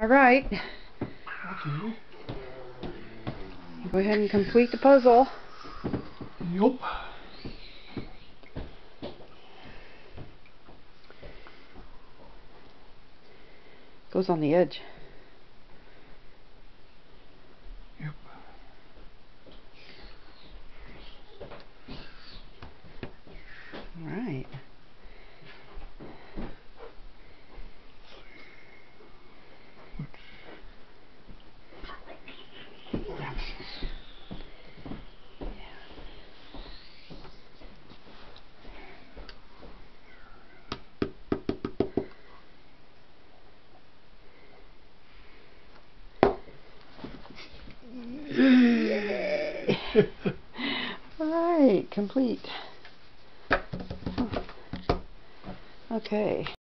All right. Okay. Go ahead and complete the puzzle. Yup. Goes on the edge. Yep. All right. All right, complete. Okay.